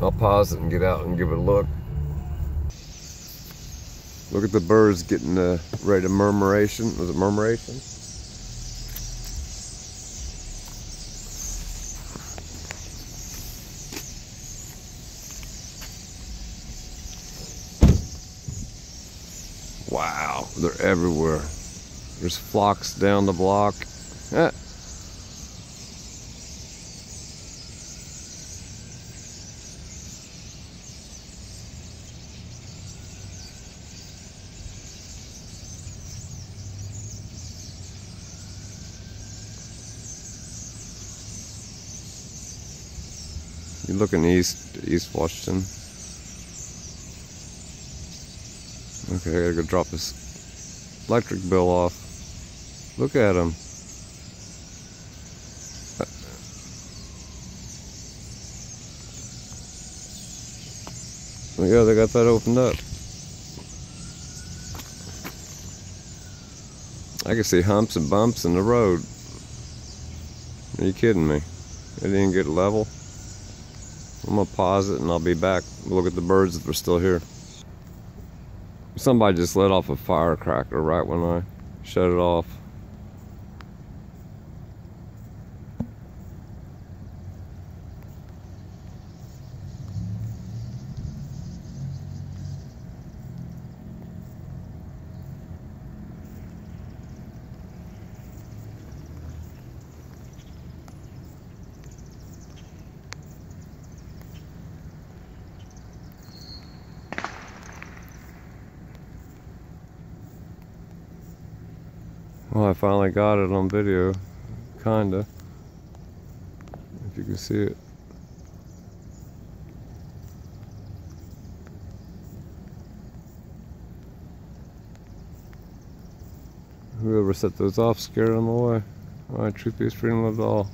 I'll pause it and get out and give it a look. Look at the birds getting uh, ready to murmuration. Was it murmuration? Wow, they're everywhere. There's flocks down the block. Eh. You're looking east, East Washington. Okay, I gotta go drop this electric bill off. Look at him. Oh, yeah, they got that opened up. I can see humps and bumps in the road. Are you kidding me? It didn't get level. I'm gonna pause it and I'll be back. Look at the birds that are still here. Somebody just let off a firecracker right when I shut it off. Well, I finally got it on video. Kinda. If you can see it. Whoever set those off scared them away. Alright, truth, peace, freedom, to all.